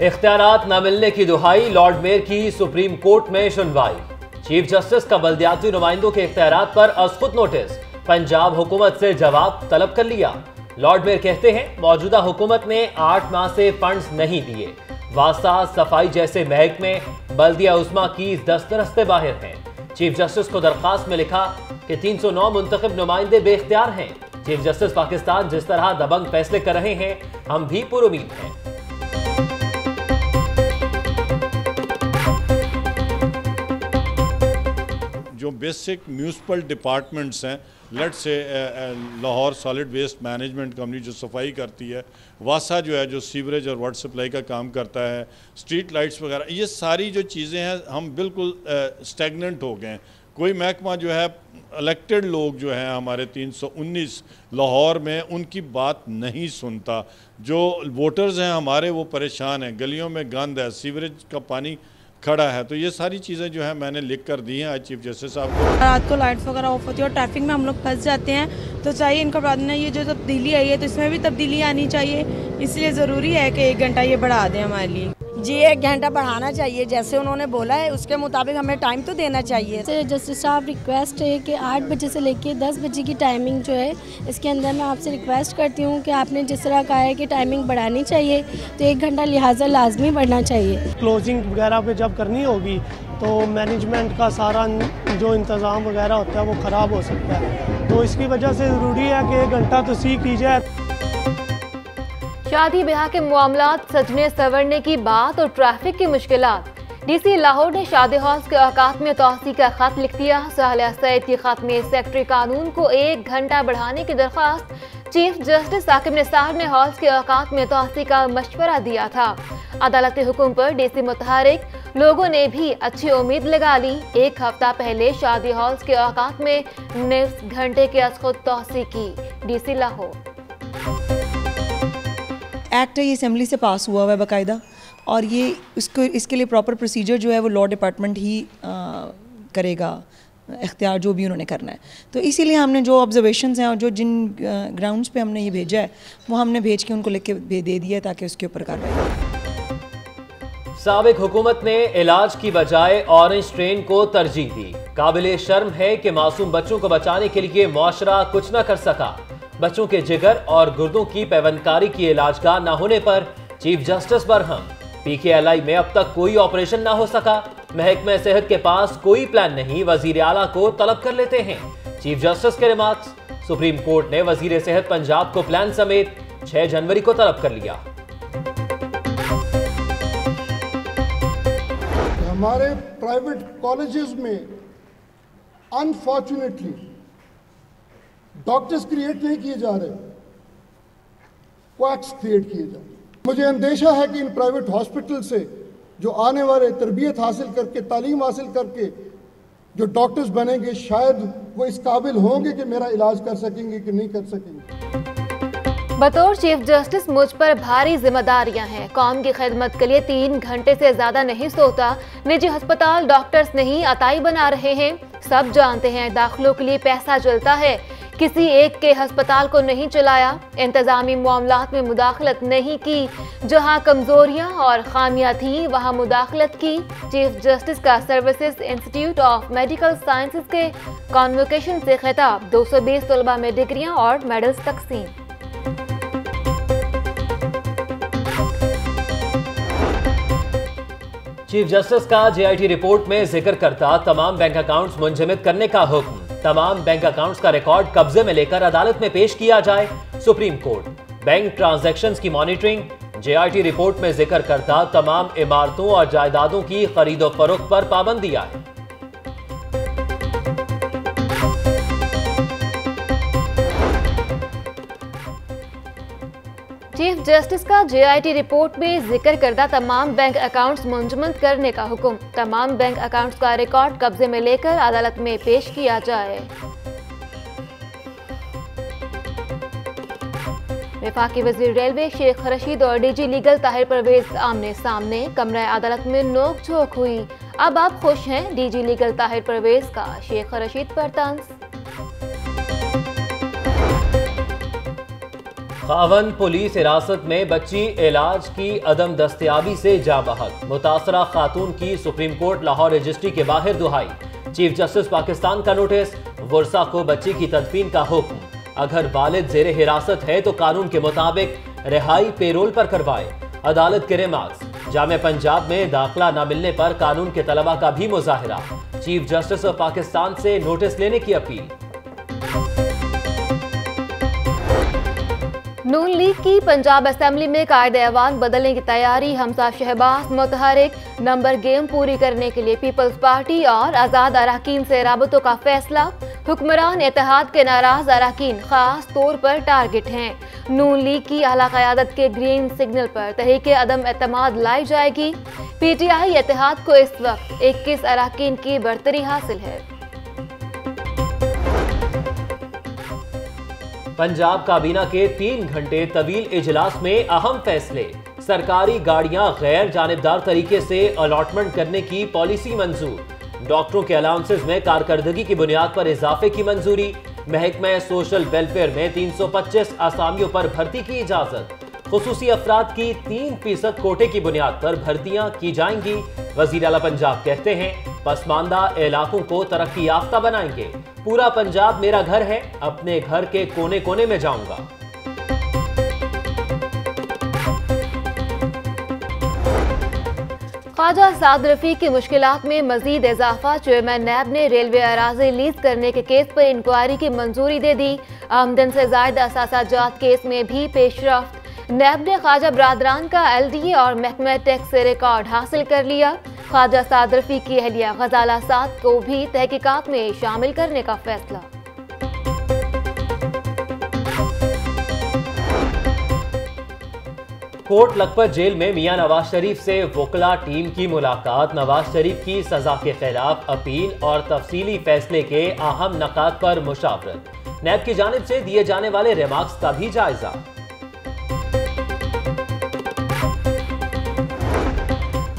اختیارات نہ ملنے کی دہائی لارڈ میر کی سپریم کورٹ میں سنوائی۔ چیف جسٹس کا بلدیاتی نمائندوں کے اختیارات پر از خود نوٹس۔ پنجاب حکومت سے جواب طلب کر لیا۔ لارڈ میر کہتے ہیں، موجودہ حکومت نے آٹھ ماہ سے فنڈز نہیں دیے۔ واسطہ صفائی جیسے محکمے بلدیہ عثمہ کی دسترستے باہر ہیں۔ چیف جسٹس کو درخواست میں لکھا کہ تین سو نو منتخب نمائندے بے اختیار ہیں۔ چیف جسٹس پاکستان جس طرح دبنگ فیصلے کر رہے ہیں، ہم بھی پر امید ہیں۔ بیسک میونسپل ڈپارٹمنٹس ہیں۔ لیٹ سے Lahore solid waste management company جو صفائی کرتی ہے، واسا جو ہے، جو سیوریج اور واٹر سپلائی کا کام کرتا ہے اسٹریٹ لائٹس وغیرہ، یہ ساری جو چیزیں ہیں، ہم بالکل uh, سٹیگننٹ ہو گئے ہیں۔ کوئی محکمہ جو ہے الیکٹڈ لوگ جو ہیں ہمارے تین سو انیس لاہور میں، ان کی بات نہیں سنتا۔ جو ووٹرز ہیں ہمارے، وہ پریشان ہیں۔ گلیوں میں گند ہے سیوریج کا پانی کھڑا ہے، تو یہ ساری چیزیں جو ہیں میں نے لکھ کر دی ہیں آج چیف جسٹس صاحب کو۔ رات کو لائٹس وغیرہ آف ہوتی ہے اور ٹریفک میں ہم لوگ پھنس جاتے ہیں۔ تو چاہیے ان کا پرادنا یہ جو تبدیلی آئی ہے، تو اس میں بھی تبدیلی آنی چاہیے۔ اس لیے ضروری ہے کہ ایک گھنٹہ یہ بڑھا دیں ہمارے لیے۔ جی ایک گھنٹہ بڑھانا چاہیے جیسے انہوں نے بولا ہے اس کے مطابق ہمیں ٹائم تو دینا چاہیے۔ جسٹس صاحب ریکویسٹ ہے کہ آٹھ بجے سے لے کے دس بجے کی ٹائمنگ جو ہے اس کے اندر میں آپ سے ریکویسٹ کرتی ہوں کہ آپ نے جس طرح کہا ہے کہ ٹائمنگ بڑھانی چاہیے تو ایک گھنٹہ لہٰذا لازمی بڑھنا چاہیے۔ کلوزنگ وغیرہ پہ جب کرنی ہوگی تو مینجمنٹ کا سارا جو انتظام وغیرہ ہوتا ہے وہ خراب ہو سکتا ہے۔ تو اس کی وجہ سے ضروری ہے کہ ایک گھنٹہ تو سی کی جائے شادی بیاہ کے معاملات سجنے سورنے کی بات اور ٹریفک کی مشکلات۔ ڈی سی لاہور نے شادی ہالز کے اوقات میں توسیع کا خط لکھ دیا۔ سہلیہ سعید کی خط میں سیکٹری قانون کو ایک گھنٹہ بڑھانے کی درخواست۔ چیف جسٹس ثاقب نثار نے ہالز کے اوقات میں توسیع کا مشورہ دیا تھا۔ عدالتی حکم پر ڈی سی متحرک لوگوں نے بھی اچھی امید لگا لی۔ ایک ہفتہ پہلے شادی ہالز کے اوقات میں نصف گھنٹے کی از خود توسیع کی۔ D C Lahore. ایکٹ ہے، یہ اسمبلی سے پاس ہوا ہوا ہے باقاعدہ اور یہ اس کو، اس کے لیے پراپر پروسیجر جو ہے وہ لا ڈپارٹمنٹ ہی کرے گا، اختیار جو بھی انہوں نے کرنا ہے۔ تو اسی لیے ہم نے جو آبزرویشنز ہیں اور جو جن گراؤنڈز پہ ہم نے یہ بھیجا ہے، وہ ہم نے بھیج کے ان کو لکھ کے دے دیا ہے تاکہ اس کے اوپر کاروائی سابق حکومت نے علاج کی بجائے اورنج ٹرین کو ترجیح دی۔ قابل شرم ہے کہ معصوم بچوں کو بچانے کے لیے معاشرہ کچھ نہ کر سکا۔ بچوں کے جگر اور گردوں کی پیونکاری کی علاج کا نہ ہونے پر چیف جسٹس برہم۔ پی کے ایل آئی میں اب تک کوئی آپریشن نہ ہو سکا۔ محکمہ صحت کے پاس کوئی پلان نہیں۔ وزیر اعلیٰ کو طلب کر لیتے ہیں۔ چیف جسٹس کے ریمارکس۔ سپریم کورٹ نے وزیر صحت پنجاب کو پلان سمیت چھ جنوری کو طلب کر لیا۔ ہمارے پرائیویٹ کالجز میں انفارچونیٹلی ڈاکٹرز کریٹ نہیں کیے جا رہے کویکس کریٹ کیے جا رہے۔ مجھے اندیشہ ہے کہ ان پرائیویٹ ہاسپٹل سے جو آنے والے تربیت حاصل کر کے، تعلیم حاصل کر کے جو ڈاکٹرز بنیں گے، شاید وہ اس قابل ہوں گے کہ میرا علاج کر سکیں گے کہ نہیں کر سکیں گے۔ بطور چیف جسٹس، مجھ پر بھاری ذمہ داریاں ہیں۔ قوم کی خدمت کے لیے تین گھنٹے سے زیادہ نہیں سوتا۔ نجی ہسپتال ڈاکٹرز نہیں عطائی بنا رہے ہیں۔ سب جانتے ہیں داخلوں کے لیے پیسہ چلتا ہے۔ کسی ایک کے ہسپتال کو نہیں چلایا، انتظامی معاملات میں مداخلت نہیں کی، جہاں کمزوریاں اور خامیاں تھیں، وہاں مداخلت کی۔ چیف جسٹس کا services institute of medical sciences کے کانوکیشن سے خطاب۔ دو سو بیس طلبہ میں ڈگریاں اور میڈلز تقسیم۔ چیف جسٹس کا جے آئی ٹی رپورٹ میں ذکر کرتا تمام بینک اکاؤنٹس منجمد کرنے کا حکم۔ تمام بینک اکاؤنٹس کا ریکارڈ قبضے میں لے کر عدالت میں پیش کیا جائے۔ سپریم کورٹ، بینک ٹرانزیکشنز کی monitoring J I T report میں ذکر کرتا تمام عمارتوں اور جائیدادوں کی خرید و فروخت پر پابندی آئے۔ چیف جسٹس کا جے آئی ٹی رپورٹ میں ذکر کردہ تمام بینک اکاؤنٹس منجمد کرنے کا حکم۔ تمام بینک اکاؤنٹس کا ریکارڈ قبضے میں لے کر عدالت میں پیش کیا جائے۔ وفاقی وزیر ریلوے شیخ رشید اور D G legal Tahir Pervez آمنے سامنے، کمرہ عدالت میں نوک جھوک ہوئی۔ اب آپ خوش ہیں D G legal Tahir Pervez کا شیخ رشید پر طنز؟ خاون پولیس حراست میں بچی علاج کی عدم دستیابی سے جا بحق متاثرہ خاتون کی سپریم کورٹ لاہور رجسٹری کے باہر دہائی۔ چیف جسٹس پاکستان کا نوٹس ورسا کو بچی کی تدفین کا حکم۔ اگر والد زیر حراست ہے تو قانون کے مطابق رہائی پیرول پر کروائے۔ عدالت کے ریمارکس۔ جامع پنجاب میں داخلہ نہ ملنے پر قانون کے طلبہ کا بھی مظاہرہ۔ چیف جسٹس آف پاکستان سے نوٹس لینے کی اپیل۔ نون لیگ کی پنجاب اسمبلی میں قائد ایوان بدلنے کی تیاری حمزہ شہباز متحرک، نمبر گیم پوری کرنے کے لیے پیپلز پارٹی اور آزاد اراکین سے رابطوں کا فیصلہ۔ حکمران اتحاد کے ناراض اراکین خاص طور پر ٹارگٹ ہیں۔ نون لیگ کی اعلیٰ قیادت کے گرین سگنل پر تحریک عدم اعتماد لائی جائے گی۔ پی ٹی آئی اتحاد کو اس وقت اکیس اراکین کی برتری حاصل ہے۔ پنجاب کابینہ کے تین گھنٹے طویل اجلاس میں اہم فیصلے۔ سرکاری گاڑیاں غیر جانبدار طریقے سے الاٹمنٹ کرنے کی پالیسی منظور۔ ڈاکٹروں کے الاؤنسز میں کارکردگی کی بنیاد پر اضافے کی منظوری۔ محکمہ سوشل ویلفیئر میں تین سو پچیس آسامیوں پر بھرتی کی اجازت۔ خصوصی افراد کی تین فیصد کوٹے کی بنیاد پر بھرتیاں کی جائیں گی۔ وزیر اعلیٰ پنجاب کہتے ہیں پسماندہ علاقوں کو ترقی یافتہ بنائیں گے۔ پورا پنجاب میرا گھر ہے، اپنے گھر کے کونے کونے میں جاؤں گا۔ خواجہ سعد رفیق کی مشکلات میں مزید اضافہ، چیئرمین نیب نے ریلوے اراضی لیز کرنے کے کیس پر انکوائری کی منظوری دے دی۔ آمدن سے زائد اثاثہ جات کیس میں بھی پیش رفت۔ نیب نے خواجہ برادران کا ایل ڈی اے اور محکمہ ٹیکس سے ریکارڈ حاصل کر لیا۔ خواجہ سعد رفیق کی اہلیہ غزالہ سعد کو بھی تحقیقات میں شامل کرنے کا فیصلہ۔ کوٹ لکھپت جیل میں میاں نواز شریف سے وکلا ٹیم کی ملاقات۔ نواز شریف کی سزا کے خلاف اپیل اور تفصیلی فیصلے کے اہم نکات پر مشاورت۔ نیب کی جانب سے دیے جانے والے ریمارکس کا بھی جائزہ۔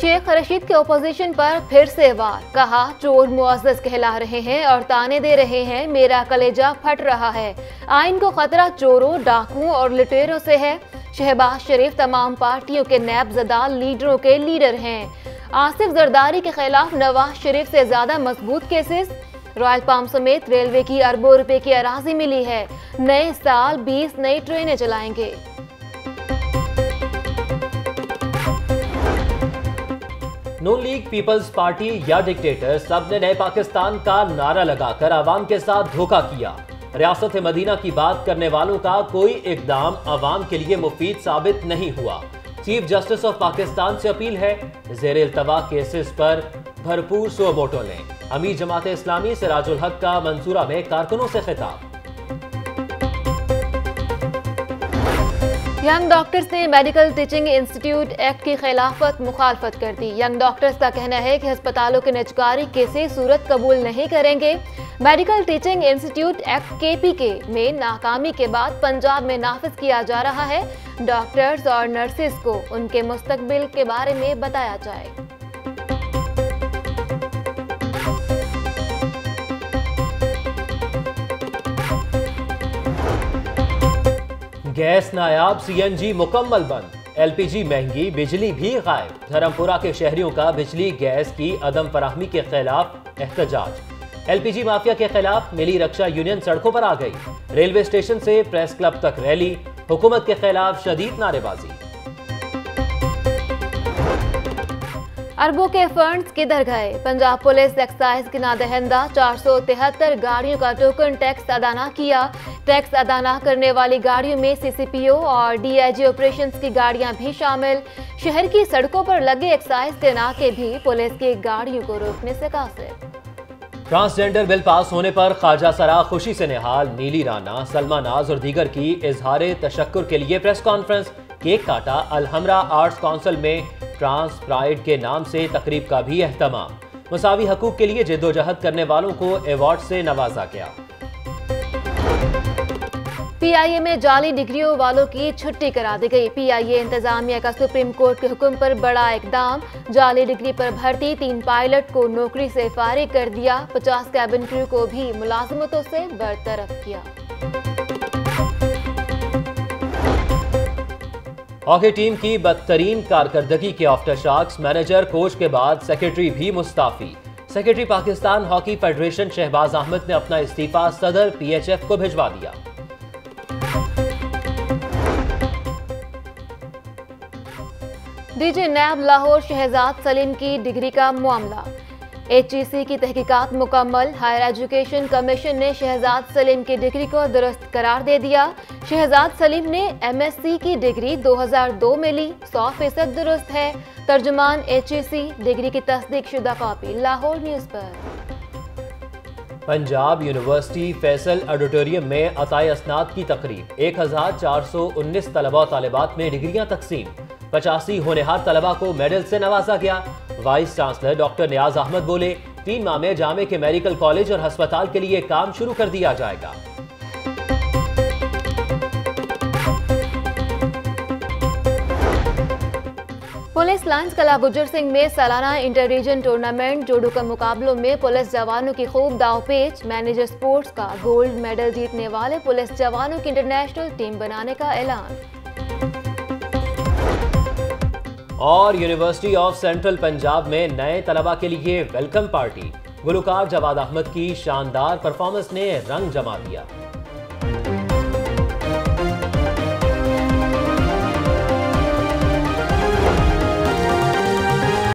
شیخ رشید کے اپوزیشن پر پھر سے وار۔ کہا، چور معزز کہلا رہے ہیں اور تانے دے رہے ہیں، میرا کلیجہ پھٹ رہا ہے۔ آئین کو خطرہ چوروں، ڈاکوں اور لٹیروں سے ہے۔ شہباز شریف تمام پارٹیوں کے نیب زدہ لیڈروں کے لیڈر ہیں۔ آصف زرداری کے خلاف نواز شریف سے زیادہ مضبوط کیسز رائل پام سمیت ریلوے کی اربوں روپے کی اراضی ملی ہے۔ نئے سال بیس نئی ٹرینیں چلائیں گے۔ نون لیگ پیپلز پارٹی یا ڈکٹیٹر سب نے نئے پاکستان کا نعرہ لگا کر عوام کے ساتھ دھوکہ کیا۔ ریاست مدینہ کی بات کرنے والوں کا کوئی اقدام عوام کے لیے مفید ثابت نہیں ہوا۔ چیف جسٹس آف پاکستان سے اپیل ہے، زیر التوا کیسز پر بھرپور سو موٹو لیں۔ امیر جماعت اسلامی سراج الحق کا منصورہ میں کارکنوں سے خطاب۔ ینگ ڈاکٹرز نے میڈیکل ٹیچنگ انسٹیٹیوٹ ایکٹ کی خلافت مخالفت کر دی۔ ینگ ڈاکٹرز کا کہنا ہے کہ ہسپتالوں کے نجکاری کیسے صورت قبول نہیں کریں گے۔ میڈیکل ٹیچنگ انسٹیٹیوٹ ایکٹ کے پی کے میں ناکامی کے بعد پنجاب میں نافذ کیا جا رہا ہے۔ ڈاکٹرز اور نرسز کو ان کے مستقبل کے بارے میں بتایا جائے۔ گیس نایاب سی این جی مکمل بند۔ ایل پی جی مہنگی، بجلی بھی غائب۔ دھرمپورہ کے شہریوں کا بجلی گیس کی عدم فراہمی کے خلاف احتجاج۔ ایل پی جی مافیا کے خلاف ملی رکشا یونین سڑکوں پر آ گئی۔ ریلوے اسٹیشن سے پریس کلب تک ریلی۔ حکومت کے خلاف شدید نعرے بازی۔ اربوں کے فنڈز کدھر گئے؟ پنجاب پولیس ایکسائز کی نادہندہ چار سو تہتر گاڑیوں کا ٹوکن ٹیکس ادا نہ کیا۔ ٹیکس ادا نہ کرنے والی گاڑیوں میں سی سی پی او اور ڈی آئی جی آپریشنز کی گاڑیاں بھی شامل۔ شہر کی سڑکوں پر لگے ایکسائز کے ناکے بھی پولیس کی گاڑیوں کو روکنے سے قاصر۔ ٹرانسجنڈر بل پاس ہونے پر خواجہ سرا خوشی سے نحال نیلی رانا سلمہ ناز اور دیگر کی اظہار تشکر کے لیے پریس کانفرنس۔ کیک کاٹا الحمرہ آرٹس کونسل میں ٹرانس پرائڈ کے نام سے تقریب کا بھی اہتمام۔ مساوی حقوق کے لیے جد و جہد کرنے والوں کو ایوارڈ سے نوازا گیا۔ پی آئی اے میں جعلی ڈگریوں والوں کی چھٹی کرا دی گئی۔ پی آئی اے انتظامیہ کا سپریم کورٹ کے حکم پر بڑا اقدام۔ جعلی ڈگری پر بھرتی تین پائلٹ کو نوکری سے فارغ کر دیا۔ پچاس کیبن کریو کو بھی ملازمتوں سے برطرف کیا۔ ہاکی ٹیم کی بدترین کارکردگی کے آفٹر شاکس مینیجر، کوچ کے بعد سیکرٹری بھی مستعفی۔ Secretary Pakistan hockey federation Shahbaz Ahmad نے اپنا استعفیٰ صدر پی ایچ ایف کو بھجوا دیا۔ ڈی جے نیب لاہور شہزاد سلیم کی ڈگری کا معاملہ۔ ایچ ای سی کی تحقیقات مکمل۔ ہائر ایجوکیشن کمیشن نے شہزاد سلیم کی ڈگری کو درست قرار دے دیا۔ شہزاد سلیم نے ایم ایس سی کی ڈگری دو ہزار دو میں لی، سو فیصد درست ہے۔ ترجمان ایچ ای سی، ڈگری کی تصدیق شدہ کاپی، لاہور نیوز پر۔ پنجاب یونیورسٹی فیصل آڈیٹوریم میں عطائے اسناد کی تقریب۔ ایک ہزار چار سو انیس طلبہ و طالبات میں ڈگریاں تقسیم۔ پچاسی ہونہار طلبہ کو میڈل سے نوازا گیا۔ Vice chancellor doctor Niaz Ahmad بولے، تین ماہ میں جامع کے میڈیکل کالج اور ہسپتال کے لیے کام شروع کر دیا جائے گا۔ پولیس لائنز کلا گجر سنگھ میں سالانہ انٹر ریجن ٹورنامنٹ جوڈو کے مقابلوں میں پولیس جوانوں کی خوب داؤ پیچ۔ مینیجر سپورٹس کا گولڈ میڈل جیتنے والے پولیس جوانوں کی انٹرنیشنل ٹیم بنانے کا اعلان۔ اور یونیورسٹی آف سینٹرل پنجاب میں نئے طلبہ کے لیے ویلکم پارٹی گلوکار جواد احمد کی شاندار پرفارمنس نے رنگ جما دیا